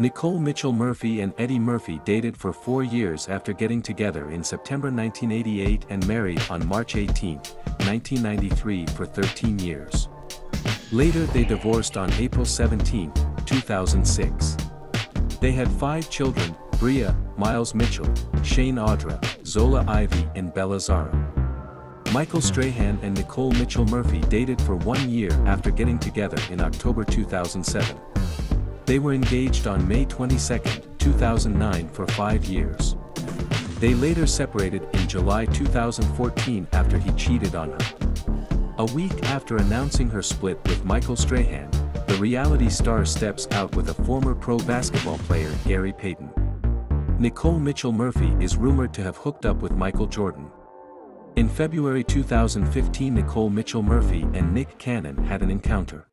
Nicole Mitchell Murphy and Eddie Murphy dated for four years after getting together in September 1988 and married on March 18, 1993 for 13 years. Later they divorced on April 17, 2006. They had five children, Bria, Myles Mitchell, Shayne Audra, Zola Ivy and Bella Zara. Michael Strahan and Nicole Mitchell Murphy dated for one year after getting together in October 2007. They were engaged on May 22, 2009 for five years. They later separated in July 2014 after he cheated on her. A week after announcing her split with Michael Strahan, the reality star steps out with a former pro basketball player Gary Payton. Nicole Mitchell Murphy is rumored to have hooked up with Michael Jordan. In February 2015 Nicole Mitchell Murphy and Nick Cannon had an encounter.